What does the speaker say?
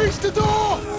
Reach the door!